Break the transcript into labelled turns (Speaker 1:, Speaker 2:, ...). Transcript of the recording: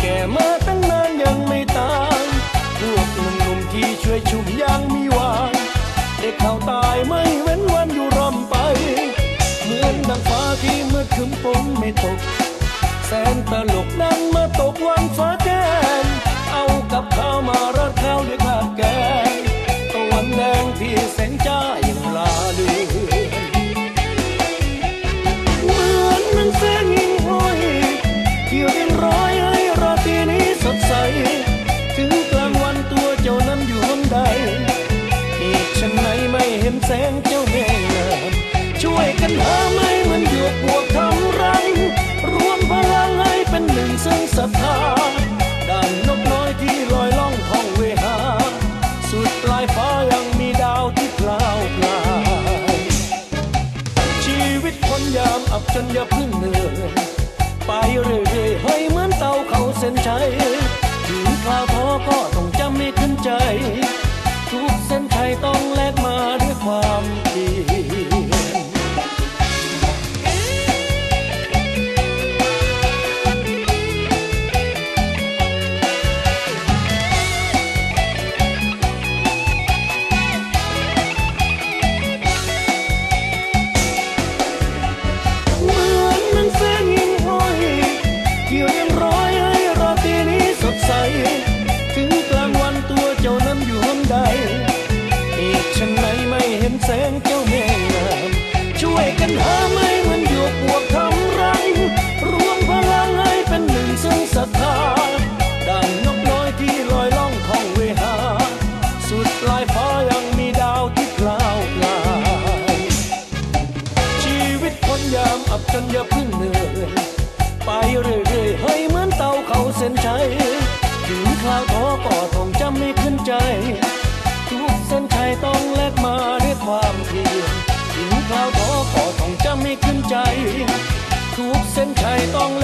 Speaker 1: แก่มาตั้งนานยังไม่ตายพวกหนุ่มๆที่ช่วยชุมยางมีหวังเด็กเขาตายไม่เว้นวันอยู่ร่ำไป เหมือนดังฟ้าที่เมื่อคืนฝนไม่ตก แสนตลกนั้นมาตกวันฟ้าแจ้งเอากับข้าวมา เห็นแสงเจ้าแม่งามช่วยกันหาไม่เหมือนหยวกบวกทำรังรวมพลังให้เป็นหนึ่งซึ่งศรัทธาดังนกน้อยที่ลอยล่องท่องเวหา สุดปลายฟ้ายังมีดาวที่กล่าวกลายชีวิตคนยามอับจนอย่าพึ่งเหนื่อยไปเรื่อยๆให้เหมือนเต่าเขาเส้นชัยถึงคราวท้อก็ต้องจำไม่ขึ้นใจทุกเส้นชัยต้อง ความ ถึ